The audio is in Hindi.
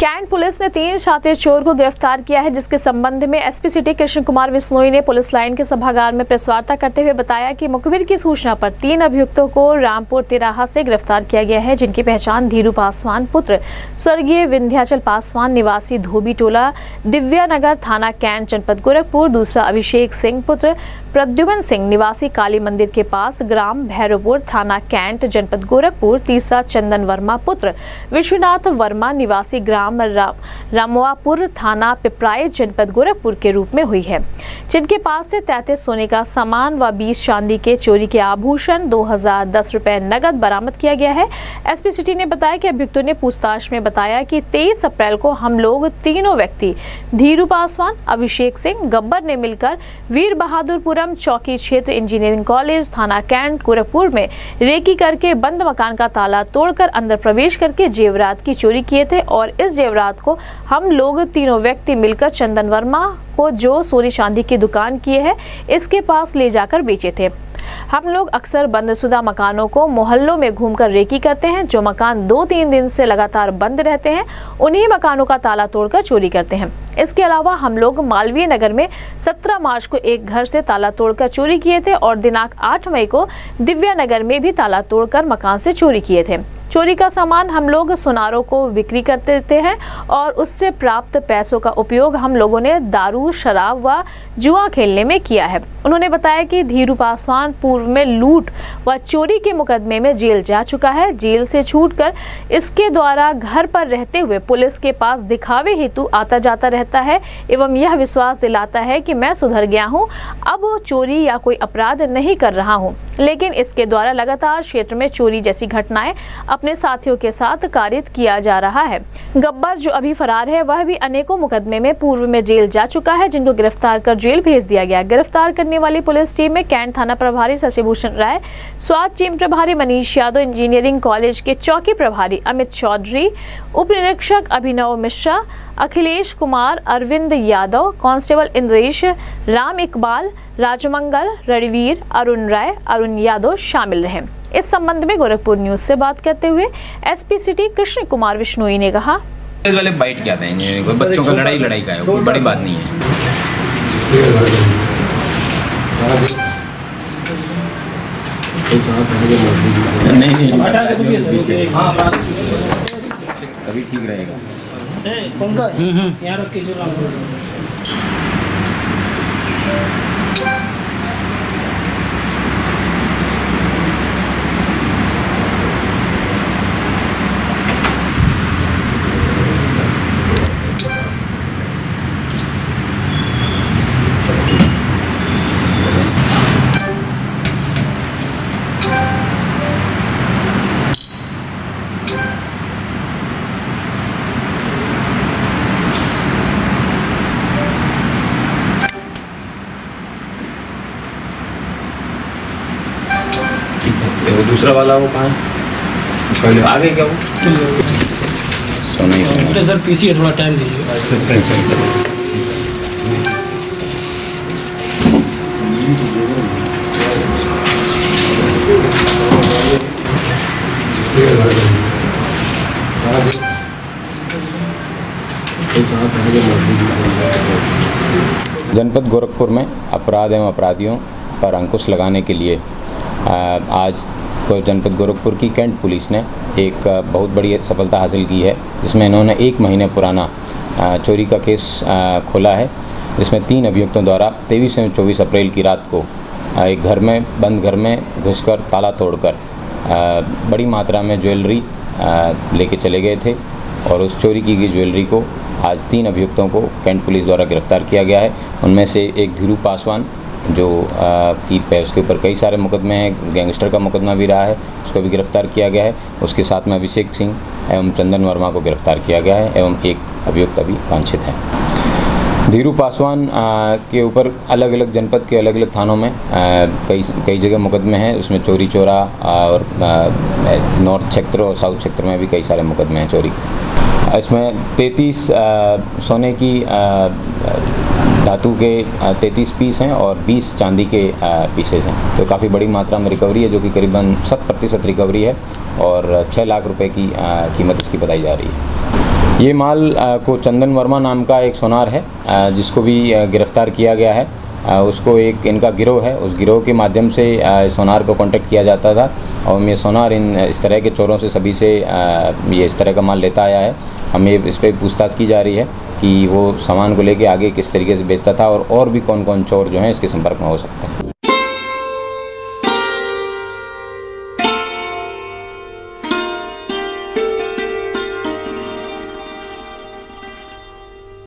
कैंट पुलिस ने तीन शातिर चोर को गिरफ़्तार किया है, जिसके संबंध में एसपी सिटी कृष्ण कुमार बिश्नोई ने पुलिस लाइन के सभागार में प्रेस वार्ता करते हुए बताया कि मुखबिर की सूचना पर तीन अभियुक्तों को रामपुर तिराहा से गिरफ़्तार किया गया है, जिनकी पहचान धीरू पासवान पुत्र, स्वर्गीय विंध्याचल पासवान निवासी धोबी टोला, दिव्यानगर थाना कैंट जनपद गोरखपुर, दूसरा अभिषेक सिंह पुत्र, प्रद्युमन सिंह निवासी काली मंदिर के पास ग्राम भैरवपुर थाना कैंट जनपद गोरखपुर, तीसरा चंदन वर्मा पुत्र, विश्वनाथ वर्मा निवासी ग्राम रा, रामवापुर थाना पिपराय जनपद गोरखपुर के रूप में हुई है। जिनके पास से तैतीस सोने का सामान व बीस चांदी के चोरी के आभूषण दो हज़ार दस रुपए नगद बरामद किया गया है। एसपी सिटी ने बताया कि अभियुक्तों ने पूछताछ में बताया कि 23 अप्रैल को हम लोग तीनों व्यक्ति धीरू पासवान अभिषेक सिंह गब्बर ने मिलकर वीर बहादुरपुरम चौकी क्षेत्र इंजीनियरिंग कॉलेज थाना कैंट गोरखपुर में रेकी करके बंद मकान का ताला तोड़कर अंदर प्रवेश करके जेवरात की चोरी किए थे और इस जेवरात को हम लोग तीनों व्यक्ति मिलकर चंदन वर्मा को जो सोनी चांदी की दुकान किए है, इसके पास ले जाकर बेचे थे। हम लोग अक्सर बंदशुदा मकानों को मोहल्लों में घूमकर रेकी करते हैं, जो मकान दो तीन दिन से लगातार बंद रहते हैं, उन्हीं मकानों का ताला तोड़कर चोरी करते हैं। इसके अलावा हम लोग मालवीय नगर में 17 मार्च को एक घर से ताला तोड़कर चोरी किए थे और दिनांक 8 मई को दिव्या नगर में भी ताला तोड़कर मकान से चोरी किए थे। चोरी का सामान हम लोग सुनारों को बिक्री कर देते हैं और उससे प्राप्त पैसों का उपयोग हम लोगों ने दारू, शराब व जुआ खेलने में किया है। उन्होंने बताया कि धीरू पासवान पूर्व में लूट व चोरी के मुकदमे में जेल जा चुका है। जेल से छूटकर इसके द्वारा घर पर रहते हुए पुलिस के पास दिखावे हेतु आता जाता रहता है एवं यह विश्वास दिलाता है कि मैं सुधर गया हूँ, अब चोरी या कोई अपराध नहीं कर रहा हूँ। लेकिन इसके द्वारा लगातार क्षेत्र में चोरी जैसी घटनाएँ अपने साथियों के साथ कारित किया जा रहा है। गब्बर जो अभी फरार है, वह भी अनेकों मुकदमे में पूर्व में जेल जा चुका है, जिनको गिरफ़्तार कर जेल भेज दिया गया गिरफ़्तार करने वाली पुलिस टीम में कैंट थाना प्रभारी शशिभूषण राय, स्वाद टीम प्रभारी मनीष यादव, इंजीनियरिंग कॉलेज के चौकी प्रभारी अमित चौधरी, उप निरीक्षक अभिनव मिश्रा, अखिलेश कुमार, अरविंद यादव, कांस्टेबल इंद्रेश, राम इकबाल, राजमंगल, रणवीर, अरुण राय, अरुण यादव शामिल रहे। इस संबंध में गोरखपुर न्यूज़ से बात करते हुए एसपी सिटी कृष्ण कुमार विश्नोई ने कहा वाले बाइट क्या देंगे बच्चों का लड़ाई लड़ाई का है कोई बड़ी बात नहीं है। नहीं नहीं। तभी ठीक रहेगा। वो दूसरा वाला वो कहाँ है? आ गए क्या वो? सोना ही सोना सर पीसी है थोड़ा टाइम दीजिए। जनपद गोरखपुर में अपराध एवं अपराधियों पर अंकुश लगाने के लिए आज को जनपद गोरखपुर की कैंट पुलिस ने एक बहुत बड़ी सफलता हासिल की है, जिसमें इन्होंने एक महीने पुराना चोरी का केस खोला है, जिसमें तीन अभियुक्तों द्वारा तेईस एवं चौबीस अप्रैल की रात को एक घर में, बंद घर में घुसकर ताला तोड़कर बड़ी मात्रा में ज्वेलरी लेके चले गए थे और उस चोरी की गई ज्वेलरी को आज तीन अभियुक्तों को कैंट पुलिस द्वारा गिरफ़्तार किया गया है। उनमें से एक धीरू पासवान जो की उसके ऊपर कई सारे मुकदमे हैं। गैंगस्टर का मुकदमा भी रहा है, उसको भी गिरफ़्तार किया गया है। उसके साथ में अभिषेक सिंह एवं चंदन वर्मा को गिरफ़्तार किया गया है एवं एक अभियुक्त अभी वांछित है। धीरू पासवान के ऊपर अलग अलग जनपद के अलग अलग थानों में कई कई जगह मुकदमे हैं। उसमें चोरी चोरा और नॉर्थ क्षेत्र और साउथ क्षेत्र में भी कई सारे मुकदमे हैं चोरी के। इसमें तैंतीस सोने की धातु के तैंतीस पीस हैं और 20 चांदी के पीसेज हैं। तो काफ़ी बड़ी मात्रा में रिकवरी है, जो कि करीबन शत प्रतिशत रिकवरी है और छः लाख रुपये की कीमत इसकी बताई जा रही है। ये माल को चंदन वर्मा नाम का एक सोनार है जिसको भी गिरफ़्तार किया गया है। उसको एक इनका गिरोह है। उस गिरोह के माध्यम से सोनार को कांटेक्ट किया जाता था और ये सोनार इन, इस तरह के चोरों से सभी से ये इस तरह का माल लेता आया है। हमें इस पर पूछताछ की जा रही है कि वो सामान को लेके आगे किस तरीके से बेचता था और और भी कौन कौन चोर जो हैं इसके संपर्क में हो सकते हैं।